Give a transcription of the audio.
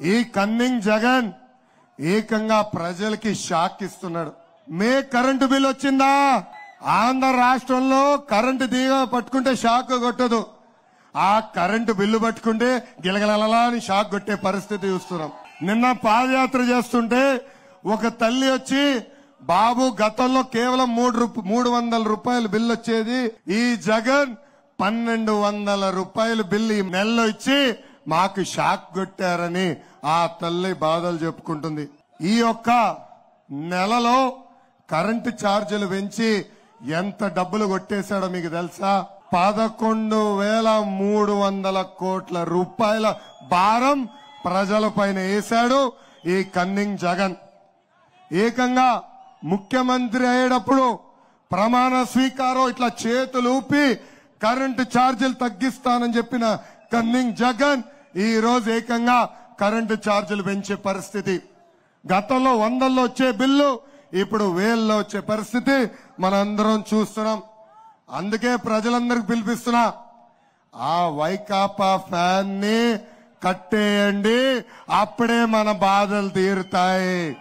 ఈ కన్నింగ్ జగన్ ఏకంగా ప్రజలకి షాక్ ఇస్తున్నాడు. మే కరెంటు బిల్ వచ్చిందా? ఆంధ్ర రాష్ట్రంలో కరెంటు దీగ పట్టుకుంటే షాక్ కొట్టదు. ఆ కరెంటు బిల్లు పట్టుకుంటే గిలగలలా అని షాక్ కొట్టే పరిస్థితి చూస్తున్నాం. నిన్న పాదయాత్ర చేస్తుంటే ఒక తల్లి వచ్చి బాబు గతంలో కేవలం మూడు మూడు వందల రూపాయలు బిల్లు వచ్చేది. ఈ జగన్ పన్నెండు వందల రూపాయలు బిల్లు ఈ నెలలో ఇచ్చి మాకు షాక్ కొట్టారని ఆ తల్లి బాధలు చెప్పుకుంటుంది. ఈ యొక్క నెలలో కరెంటు ఛార్జీలు పెంచి ఎంత డబ్బులు కొట్టేశాడో మీకు తెలుసా? పదకొండు వేల మూడు వందల కోట్ల రూపాయల భారం ప్రజల పైన వేశాడు ఈ కన్నింగ్ జగన్. ఏకంగా ముఖ్యమంత్రి అయ్యేటప్పుడు ప్రమాణ స్వీకారం ఇట్లా చేతులు ఊపి కరెంటు ఛార్జీలు తగ్గిస్తానని చెప్పిన కన్నింగ్ జగన్ ఈ రోజు ఏకంగా కరెంటు ఛార్జీలు పెంచే పరిస్థితి. గతంలో వందల్లో వచ్చే బిల్లు ఇప్పుడు వేల్లో వచ్చే పరిస్థితి మనందరం చూస్తున్నాం. అందుకే ప్రజలందరికి పిలిపిస్తున్నా ఆ వైకాపా ఫ్యాన్ని కట్టేయండి అప్పుడే మన బాధలు తీరుతాయి.